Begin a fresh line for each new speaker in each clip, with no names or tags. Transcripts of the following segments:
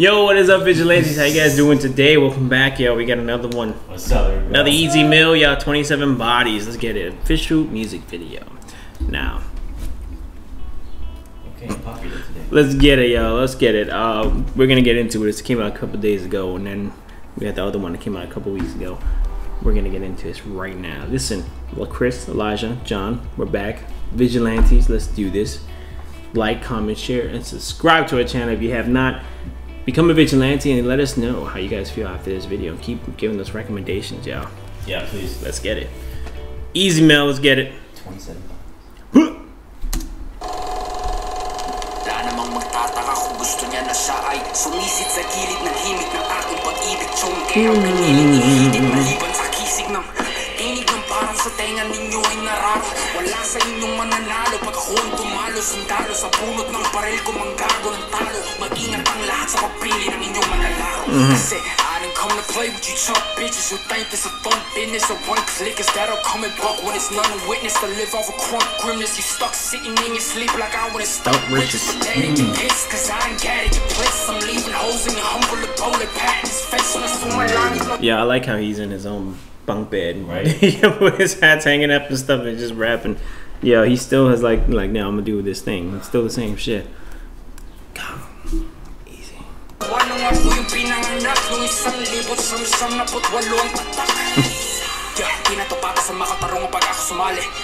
Yo, what is up, vigilantes? How you guys doing today? Welcome back, yo. We got another one.
What's up, everybody?
Another Ez Mil, y'all. 27 bodies. Let's get it. Official music video. Now,
Okay, popular today.
let's get it, y'all. Let's get it. Uh, we're gonna get into it. This came out a couple days ago, and then we had the other one that came out a couple weeks ago. We're gonna get into this right now. Listen, well, Chris, Elijah, John, we're back. Vigilantes, let's do this. Like, comment, share, and subscribe to our channel if you have not. Become a vigilante and let us know how you guys feel after this video. Keep giving us recommendations, y'all.
Yeah, please.
Let's get it. Ez Mil, let's get it.
27
Wala namang magtataka kung gusto niya na siya ay Sumisid sa gilid ng himig ng aking pag-ibig Chong kaya hmm. ang piniling ihilig maliban sa ninyo ay nararo. Wala sa inyong mananalo. Pag ako ang tumalo Sundalo sa bunot ng baril ko manggago ng talo. Mag-ingat ang lahat sa pagpili ng inyong manlalaro mhm. Kasi I didn't come to play with you chump bitches who think this a fun business. A one click is that'll come and buck when it's none witness. To live off a crunk grimness You stuck sitting in your sleep like I wanna Stuck
riches.
Pretending you. Pissed cause I ain't got it, you pissed I'm leaving holes in your humble bullet pat His face when I swim my line
Yeah, I like how he's in his own bunk bed,
Right.
With his hats hanging up and stuff, and just rapping. Yeah, he still has like like now I'm gonna do this thing. It's still the same shit. God, easy.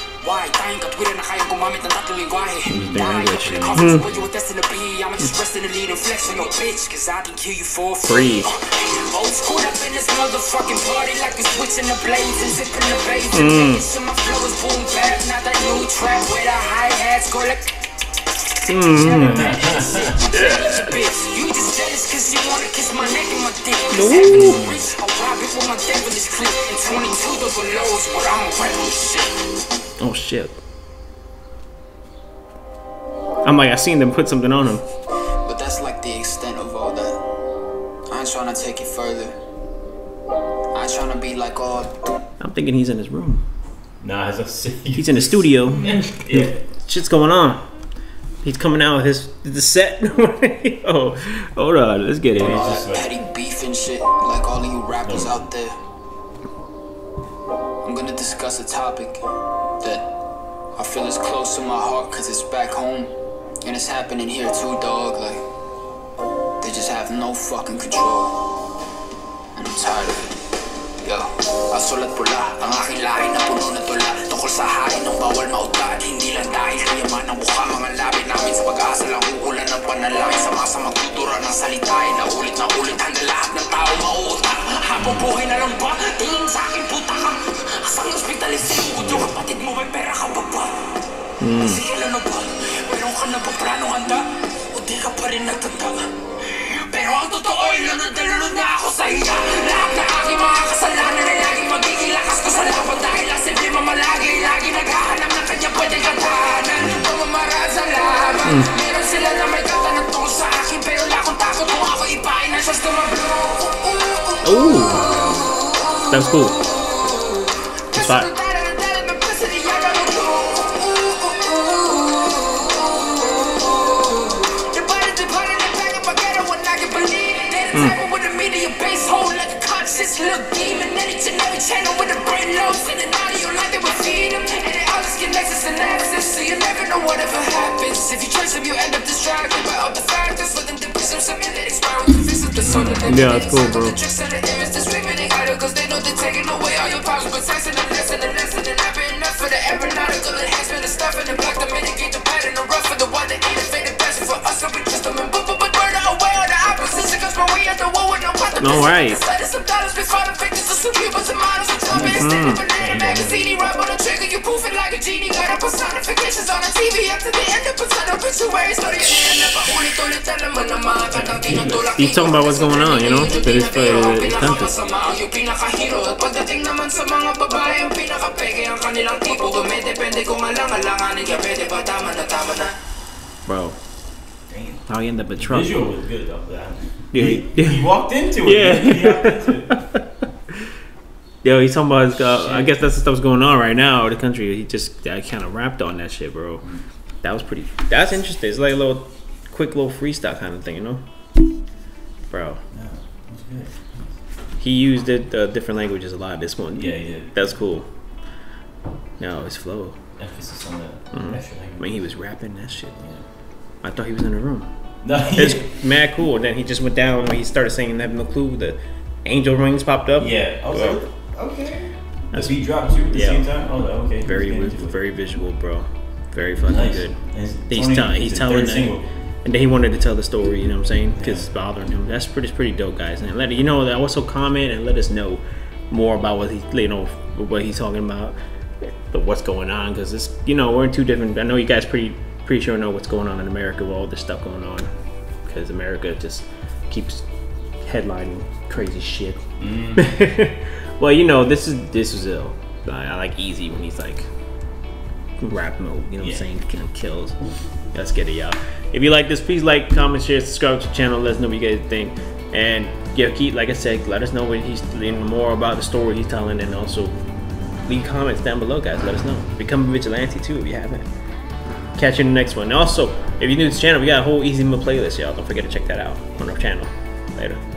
Ano nga po yung pinanganak Nung isang libot siyam siyam na putwalong tatak Yeah, di na to para sa makatarong pag ako sumali Why? Tayong katwiran na kayang gumamit ng tatlong lingwahe
been
Dahil
English,
ako
you
na
know.
confidence but you were destined to be I'm expressing the lead and flex on your bitch Cause I can kill you for free
Free.
Uh, old school up in this motherfucking party Like we're switching the blades and zipping the bass And making sure my flow is boom bap Not that new trap where the hi-hats go like hmm. bitch. You just jealous cause you wanna kiss my neck and my dick. Cause heaven is. I'll rob it with my devilish clip. And 22 double lows, but I'm a rebel shit.
Oh shit. I'm like I seen them put something on him.
But that's like the extent of all that. I ain't trying to take it further. I ain't trying to be like all.
I'm thinking he's in his room.
Nah, it's a.
He's in the studio.
Yeah.
Shit's going on. He's coming out with his the set. oh, hold on. Let's get it.
All
just
that petty beef and shit, like all of you rappers out there. I'm gonna discuss a topic that I feel is close to my heart cause it's back home. And it's happening here too, dog. Like, they just have no fucking control. And I'm tired of it. Yo, asulat pula Ang aking buhay na lang ba? Tingin sa akin puta ka Asang hospitalising ko Yung kapatid mo may pera ka pa ba? Sige lang na ba? Meron ka na ba planong handa? O di ka pa rin nagtanda? Pero ang totoo ay lunod na ako sa iya Lahat na aking mga kasalanan ay laging magiging lakas ko sa laban Dahil ang simple mamalagi Lagi naghahanap ng kanya pwedeng katahanan Pamamaraan sa laban Meron sila na access So you never know whatever happens If you trace them, you end up distracted by all factors For them to presume something that expire with the fix of the soul
Yeah, that's cool, bro.
They know they're taking away all your powers But texting the lesson, the lesson And been enough for the aeronautical enhancement And stuff in the black to mitigate the pattern The rough for the one that faded passion For us, so we just them and but but murder away all the opposition Cause when we at the war with no weapon
All right.
Some dollars before the victims of some cubans and models And jumping and standing banana magazine Rub on the trigger, you poof it like a genie Got up personifications on the TV Up to the end of paternal obituaries Go to your hand, never ulit-ulit Alam mo na mga kanang tinutulak
He's talking about what's going on, you know? That is for his country.
Pinakamasama yung pinakahiro At pagdating naman sa mga babae Ang pinakapeke ang kanilang tipo Dumedepende kung alang-alanganin Kaya pwede ba tama na tama na
Bro,
Damn.
how he end up a truck?
Visual was good though. That.
Yeah,
He,
yeah.
he walked into it.
Yeah.
He walked into it.
Yo, he's talking about. His, uh, I guess that's the stuff's going on right now in the country. He just kind of rapped on that shit, bro. That was pretty. That's interesting. It's like a little quick little freestyle kind of thing, you know. bro.
Yeah, that's good.
He used it uh, different languages a lot. This one,
Yeah, did.
that's cool. No, his flow.
Emphasis on the
Mhm.
extra language.
I mean, he was rapping that shit.
Yeah.
I thought he was in the room.
No,
It's mad cool. Then he just went down when he started singing, having no clue. The angel rings popped up.
yeah. I was
Well,
like, okay. The
That's-
beat dropped too at the
Yeah.
same time. Was okay.
very,
let's get into it.
very visual, bro. Very fucking
nice.
good. He's
only-
telling, he's telling that,
single.
And then he wanted to tell the story. You know what I'm saying? Because it's bothering him. That's pretty, pretty dope, guys. And let you know that also comment and let us know more about what he, you know, what he's talking about, but what's going on. Because it's, you know, we're in two different. I know you guys pretty, pretty sure know what's going on in America with all this stuff going on. Because America just keeps headlining crazy shit.
Mm.
well, you know, this is this is ill. I, I like Easy when he's like rap mode. You know what
Yeah.
I'm saying? Killing kills. Let's get it, y'all. If you like this, please like, comment, share, subscribe to the channel. Let us know what you guys think. And yeah, keep like I said, let us know what he's more about the story he's telling, and also leave comments down below, guys. Let us know. Become a vigilante too if you haven't. Catch you in the next one. And also, if you're new to this channel, we got a whole Ez Mil playlist, y'all. Don't forget to check that out on our channel. Later.